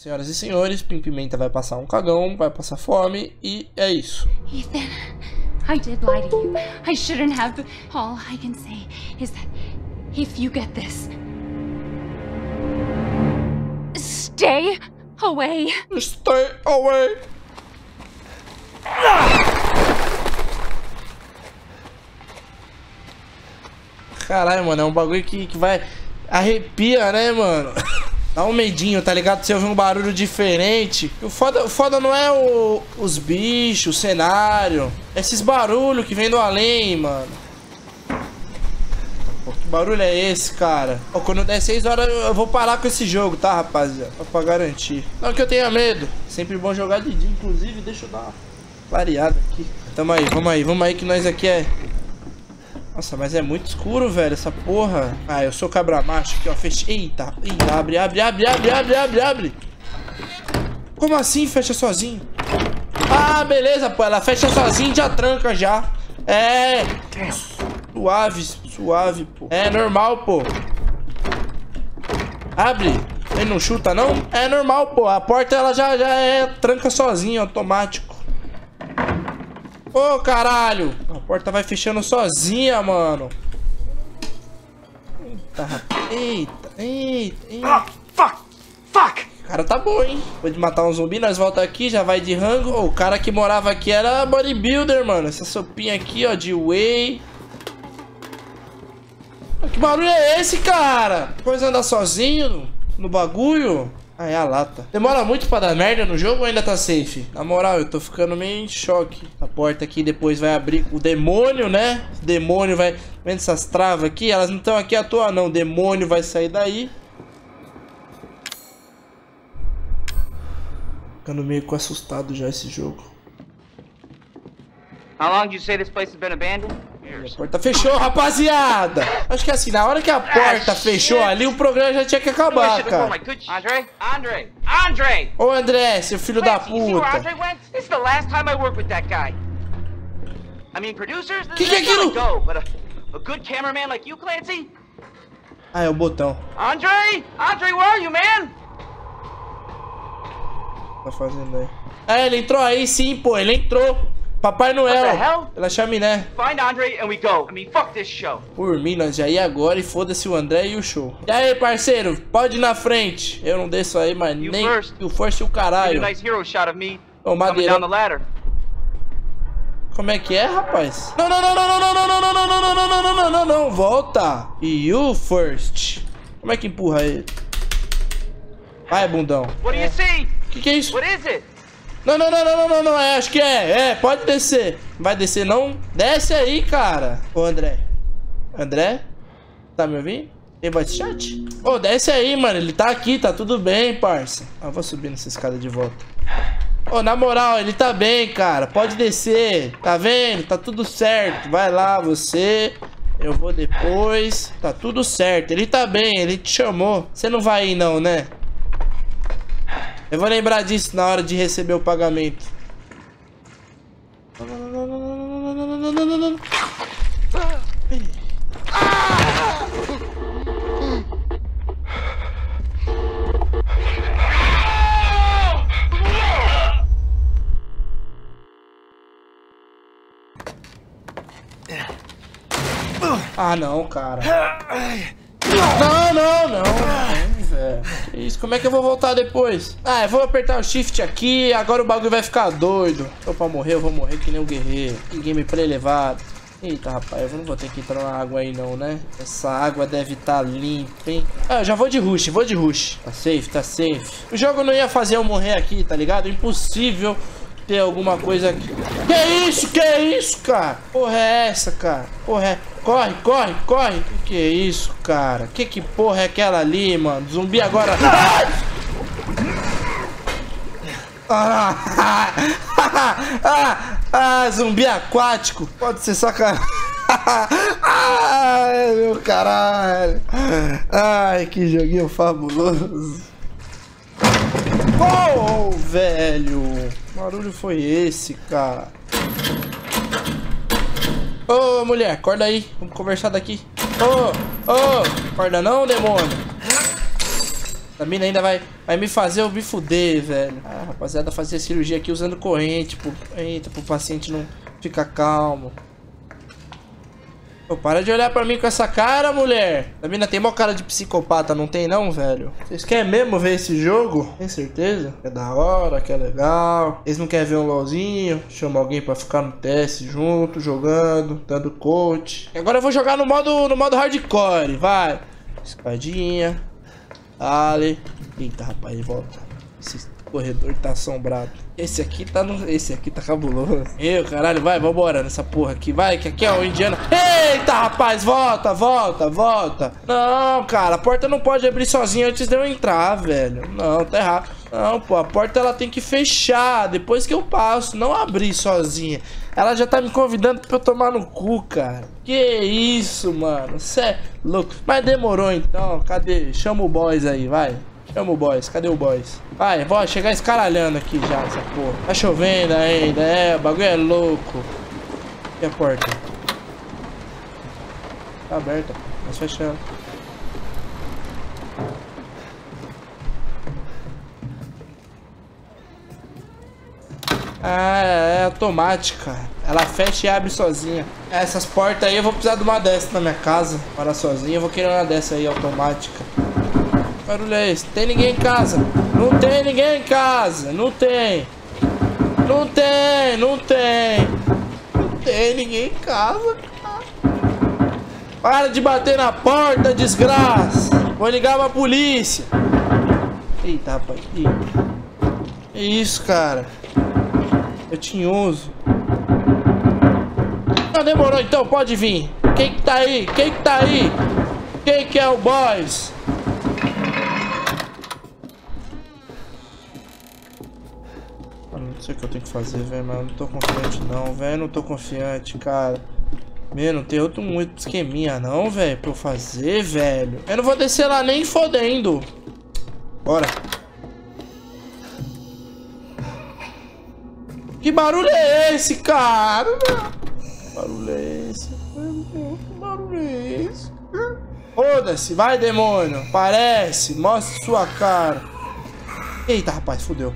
Senhoras e senhores, Pim Pimenta vai passar um cagão, vai passar fome e é isso. Ethan, I did lie to you. I shouldn't have. All I can say is that if you get this, stay away. Stay away. Caralho, mano, é um bagulho que, que vai. Arrepia, né, mano? Dá um medinho, tá ligado? Você ouvir um barulho diferente. O foda, o foda não é o, os bichos, o cenário. É esses barulhos que vem do além, mano. Pô, que barulho é esse, cara? Pô, quando der 6 horas eu vou parar com esse jogo, tá, rapaziada? Só pra garantir. Não que eu tenha medo. Sempre bom jogar de dia, inclusive. Deixa eu dar uma clareada aqui. Tamo aí, vamos aí, vamos aí que nós aqui é nossa, mas é muito escuro, velho, essa porra. Ah, eu sou cabra macho aqui, ó. Fechei. Eita, eita, abre, abre, abre, abre, abre, abre, abre. Como assim fecha sozinho? Ah, beleza, pô. Ela fecha sozinho e já tranca já. É. Suave, suave, pô. É normal, pô. Abre. Ele não chuta, não? É normal, pô. A porta, ela já, já é tranca sozinha, automático. Ô, oh, caralho. A porta vai fechando sozinha, mano. Eita, eita, eita, eita. Ah, fuck, fuck. O cara tá bom, hein? Depois de matar um zumbi, nós volta aqui, já vai de rango. Oh, o cara que morava aqui era bodybuilder, mano. Essa sopinha aqui, ó, de whey. Que barulho é esse, cara? Coisa andar sozinho no bagulho. Ah, é a lata. Demora muito pra dar merda no jogo ou ainda tá safe? Na moral, eu tô ficando meio em choque. A porta aqui depois vai abrir o demônio, né? O demônio vai... Vendo essas travas aqui? Elas não estão aqui à toa, não. O demônio vai sair daí. Ficando meio assustado já esse jogo. How long do you say this place has been abandoned? A porta fechou, rapaziada! Acho que assim, na hora que a porta ah, fechou ali, o programa já tinha que acabar, cara. André, André, André! Ô André, seu filho da puta! This is the last time I work with that guy. I mean, producers, que que é aquilo? Go, but a, a good cameraman like you, Clancy? Ah, é o botão. André! André, where are you, man? Tá fazendo aí. É, ele entrou aí sim, pô, ele entrou. Papai Noel, pela chaminé. Find Andre and we go. I mean, fuck this show. Por mim, nós já ia agora e foda-se o André e o show. E aí, parceiro, pode ir na frente. Eu não desço aí, mas you nem first. o force e o caralho. Nice hero shot of me Ô, madeira. Down the ladder. Como é que é, rapaz? Não, não, não, não, não, não, não, não, não, não, não, não, não, não, não, não, não, volta. You first. Como é que empurra ele? Vai, bundão. What do you see? Que que é isso? What is it? Não, não, não, não, não, não, é, acho que é, é, pode descer. Vai descer não? Desce aí, cara. Ô, André. André? Tá me ouvindo? Tem voice chat? Ô, desce aí, mano, ele tá aqui, tá tudo bem, parça. Ah, vou subir nessa escada de volta. Ô, na moral, ele tá bem, cara, pode descer. Tá vendo? Tá tudo certo. Vai lá, você... Eu vou depois. Tá tudo certo. Ele tá bem, ele te chamou. Você não vai ir não, né? Eu vou lembrar disso na hora de receber o pagamento. Ah, não, cara. Não, não, não. Velho. Isso, como é que eu vou voltar depois? Ah, eu vou apertar o shift aqui, agora o bagulho vai ficar doido. Se pra morrer, eu vou morrer que nem um guerreiro. Que gameplay elevado. Eita, rapaz, eu não vou ter que entrar na água aí não, né? Essa água deve estar tá limpa, hein? Ah, eu já vou de rush, vou de rush. Tá safe, tá safe. O jogo não ia fazer eu morrer aqui, tá ligado? Impossível ter alguma coisa aqui. Que isso? Que isso, cara? Porra é essa, cara? Porra é... Corre, corre, corre. Que que é isso, cara? Que que porra é aquela ali, mano? Zumbi agora... Ah, ah, ah, zumbi aquático. Pode ser sacanagem. Ai, meu caralho. Ai, que joguinho fabuloso. Oh, velho. Que barulho foi esse, cara? Ô, oh, mulher, acorda aí. Vamos conversar daqui. Ô, oh, ô, oh, acorda não, demônio. A mina ainda vai, vai me fazer eu me fuder, velho. Ah, rapaziada, fazer cirurgia aqui usando corrente, pro, eita, pro paciente não ficar calmo. Pô, para de olhar pra mim com essa cara, mulher. A mina tem mó cara de psicopata, não tem não, velho? Vocês querem mesmo ver esse jogo? Tem certeza? É da hora, que é legal. Eles não querem ver um LOLzinho? Chama alguém pra ficar no teste junto, jogando, dando coach. E agora eu vou jogar no modo, no modo hardcore, vai. Espadinha. Ale. Eita, rapaz, volta. Esse corredor tá assombrado. Esse aqui tá no. Esse aqui tá cabuloso. Eu, caralho, vai, vambora nessa porra aqui. Vai, que aqui é o indiano. Eita, rapaz, volta, volta, volta. Não, cara, a porta não pode abrir sozinha antes de eu entrar, velho. Não, tá errado. Não, pô, a porta ela tem que fechar depois que eu passo, não abrir sozinha. Ela já tá me convidando pra eu tomar no cu, cara. Que isso, mano. Cê é louco. Mas demorou então. Cadê? Chama o boys aí, vai. Chama o boys, cadê o boys? Vai, vou chegar escaralhando aqui já, essa porra. Tá chovendo ainda, é, o bagulho é louco. E a porta? Tá aberta, mas fechando. Ah, é automática. Ela fecha e abre sozinha. Essas portas aí eu vou precisar de uma dessa na minha casa. Para sozinha, eu vou querer uma dessa aí automática barulho é esse? Tem ninguém em casa. Não tem ninguém em casa. Não tem. Não tem, não tem. Não tem ninguém em casa, Para de bater na porta, desgraça. Vou ligar pra polícia. Eita, rapaz. Que isso, cara? Eu tinhoso. Não demorou então, pode vir. Quem que tá aí? Quem que tá aí? Quem que é o boys? Não sei o que eu tenho que fazer, velho, mas eu não tô confiante não, velho. Não tô confiante, cara. Meu, não tem outro muito esqueminha não, velho, pra eu fazer, velho. Eu não vou descer lá nem fodendo. Bora. Que barulho é esse, cara? Que barulho é esse? Que barulho é esse? Foda-se, vai, demônio. Parece, mostre sua cara. Eita, rapaz, fudeu.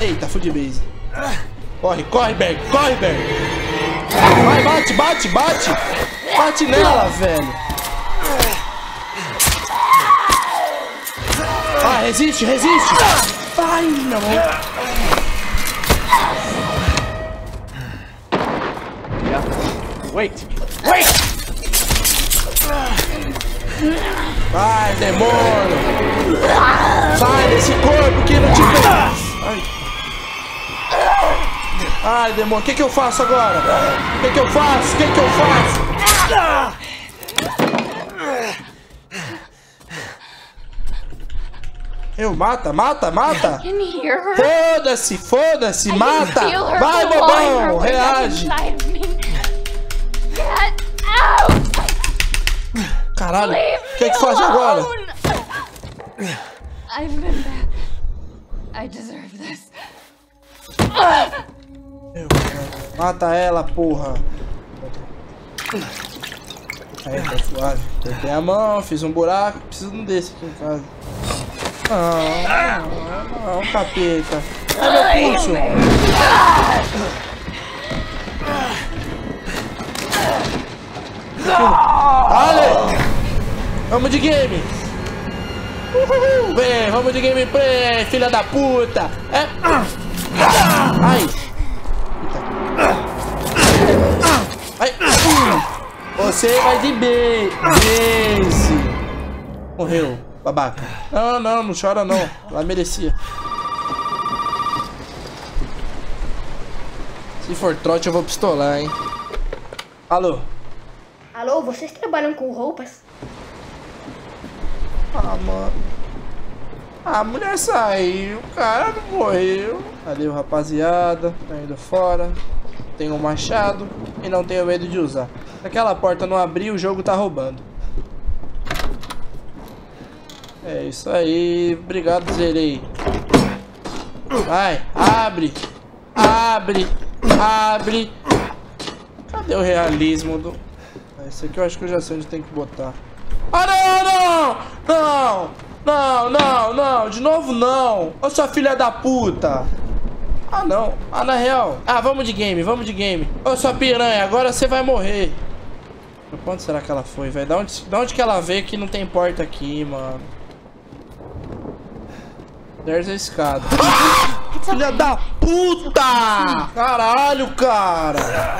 Eita, fui de base. Corre, corre, Berg, corre, Berg. Vai, bate, bate, bate. Bate nela, velho. Ah, resiste, resiste. Meu amor. Wait, wait. Vai, demônio. Sai desse corpo que não te fez. Ai. Ai, demônio, o que, que eu faço agora? O que, que eu faço? O que, que eu faço? Eu mata, mata, mata. Foda-se, foda-se, mata. Vai, bobão, reage. Caralho, o que que faz agora? I've been bad. I deserve this. Mata ela, porra. Aí, tá suave. Apertei a mão, fiz um buraco. Preciso de um desse aqui em casa. Não, não, não, capeta. Ai, meu pulso. Ale! Vamos de game! Uhul! Vem, vamos de gameplay, filha da puta! É... Ai! Ai! Você vai de B! Base! Morreu, babaca. Não, não, não chora não. Ela merecia. Se for trote, eu vou pistolar, hein? Alô? Alô, vocês trabalham com roupas? Ah, mano. A mulher saiu, o cara não morreu. Valeu, rapaziada. Tá indo fora. Tenho um machado e não tenho medo de usar. Aquela porta não abrir, o jogo tá roubando. É isso aí. Obrigado, zerei. Vai, abre. Abre. Abre. Cadê o realismo do... Esse aqui eu acho que eu já sei onde tem que botar. Ah, não, não! Não! Não, não, não! De novo, não! Ô, sua filha da puta! Ah, não. Ah, na real. Ah, vamos de game, vamos de game. Ô, sua piranha, agora você vai morrer. Quanto será que ela foi, velho? Da onde, da onde que ela veio que não tem porta aqui, mano? There's a escada. Filha da puta! Caralho, cara!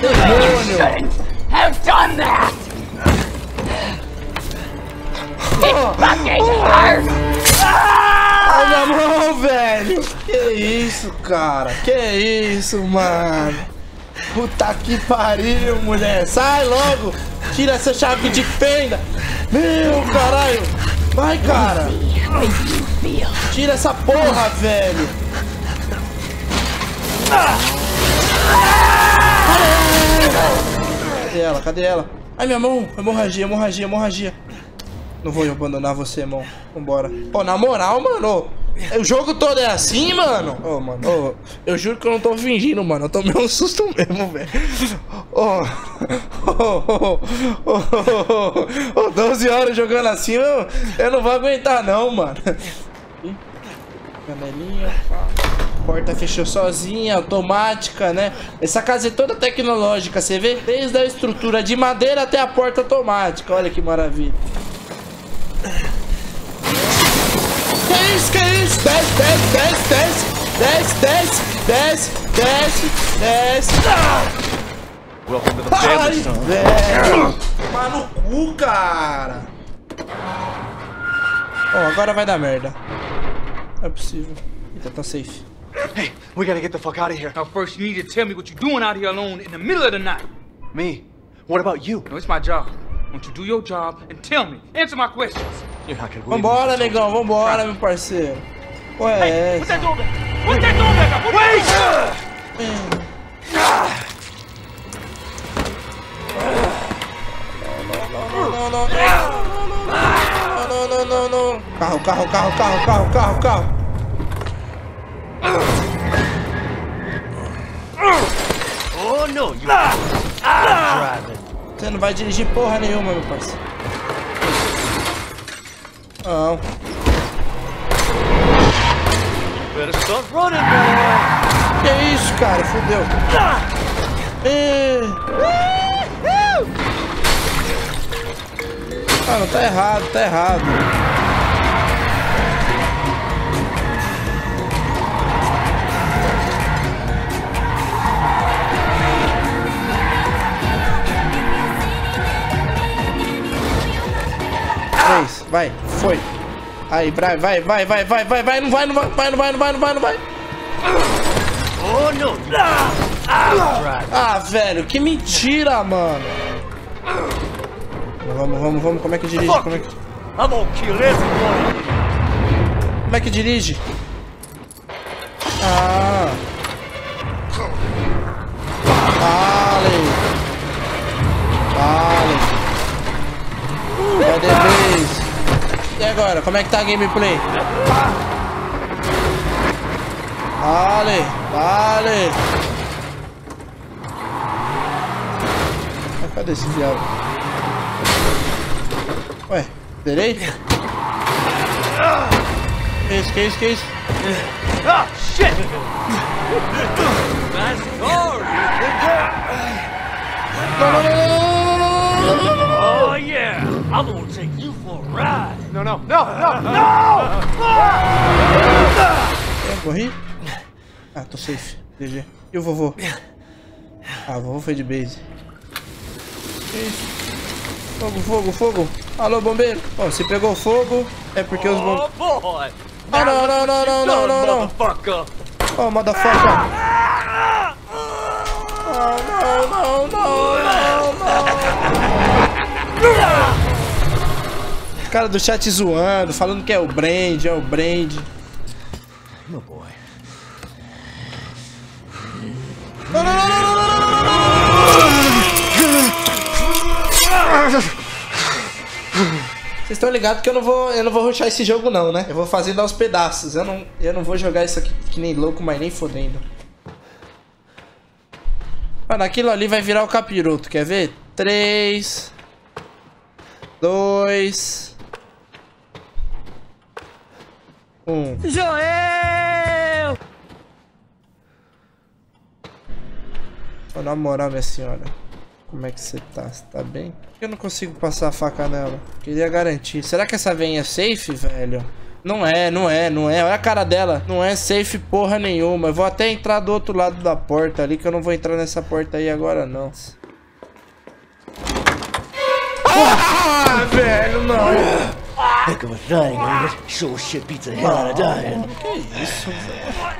Demônio! Have done that! Fucking hurts! Ai, minha mão, velho! Que isso, cara? Que isso, mano? Puta que pariu, mulher! Sai logo! Tira essa chave de fenda! Meu caralho! Vai, cara! Tira essa porra, velho! Cadê ela? Cadê ela? Ai, minha mão! Hemorragia, hemorragia, hemorragia. Não vou abandonar você, irmão. Vambora. Pô, na moral, mano. O jogo todo é assim, mano? Ô, mano. ô, eu juro que eu não tô fingindo, mano. Eu tomei um susto mesmo, velho. Ô, ô, ô, ô, ô, 12 horas jogando assim, eu, eu não vou aguentar, não, mano. Pá. Porta fechou sozinha, automática, né? Essa casa é toda tecnológica, você vê? Desde a estrutura de madeira até a porta automática. Olha que maravilha. Que isso, que isso? Desce, desce, desce, desce, desce, desce, desce, desce, desce. Welcome to the family, son. velho. No cu, cara. Bom, agora vai dar merda. É possível. Eita, tá safe. Hey, we gotta get the fuck out of here. Now, first, you need to tell me what you're doing out here alone in the middle of the night. Me? What about you? No, it's my job. Won't you do your job and tell me? Answer my questions. You're not gonna believe Vambora, me. negão, vambora, meu parceiro. Qual é Hey, put essa? that door back. Put that door back up. Put Wait! Não, não, não, não, não, não, não, não. Carro, carro, carro, carro, carro, carro, carro. Oh no, you. I'm driving. Você não vai dirigir porra nenhuma, meu parceiro. Não. Que isso, cara? Fudeu. Ah, não tá errado, tá errado. Vai, foi. Aí, vai, vai, vai, vai, vai, vai, vai, não vai, não vai, vai, não vai, não vai, não vai, não vai. Oh driving. Ah, velho, que mentira, mano. Vamos, vamos, vamos. Como é que dirige? Como é que, everyone. como é que dirige? Ah. Vale. Vale. Cadê vez? E agora? Como é que tá a gameplay? Vale. Vale. Cadê esse viado? Ué, zerei? Que isso, que isso, que isso? Ah, shit. nice. Oh a ride. No, no, no, no, no! Eu morri? Ah, tô safe. GG. E o vovô? Ah, o vovô foi de base. Fogo, fogo, fogo. Alô, bombeiro. Ó, se pegou fogo, é porque os bombeiros... Oh boy. Ah, não, não, não, não, não, não, não. Motherfucker. Ó, motherfucker. Não, não, não, não, não, Cara do chat zoando, falando que é o brand, é o brand. Meu boy. Vocês estão ligados que eu não vou, eu não vou rushar esse jogo não, né? Eu vou fazer aos pedaços. Eu não, eu não vou jogar isso aqui que nem louco, mas nem fodendo. Mano, aquilo ali vai virar o capiroto, quer ver? Três, dois. Um. Joel! Ô, na moral, minha senhora. Como é que você tá? Você tá bem? Por que eu não consigo passar a faca nela? Queria garantir. Será que essa veinha é safe, velho? Não é, não é, não é. Olha a cara dela. Não é safe porra nenhuma. Eu vou até entrar do outro lado da porta ali, que eu não vou entrar nessa porta aí agora, não. Ah, velho, não. Heck of a thing, ain't it? Sure shit beats the hell out of dying. Que isso, velho?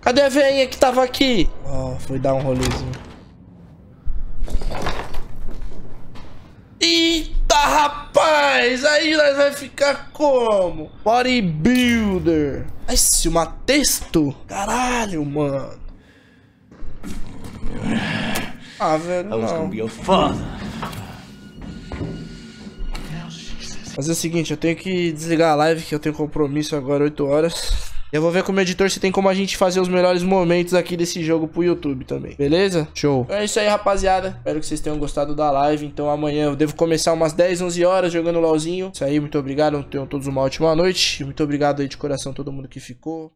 Cadê a veinha que tava aqui? Ó, fui dar um rolezinho. Eita, rapaz! Aí nós vai ficar como? Bodybuilder. Ai, se uma texto? Caralho, mano. Ah, velho, I was gonna não. be your father. Fazer o seguinte, eu tenho que desligar a live, que eu tenho compromisso agora, 8 horas. Eu vou ver com o meu editor se tem como a gente fazer os melhores momentos aqui desse jogo pro YouTube também. Beleza? Show. Então é isso aí, rapaziada. Espero que vocês tenham gostado da live. Então amanhã eu devo começar umas 10, 11 horas jogando LOLzinho. Isso aí, muito obrigado. Tenham todos uma ótima noite. E muito obrigado aí de coração a todo mundo que ficou.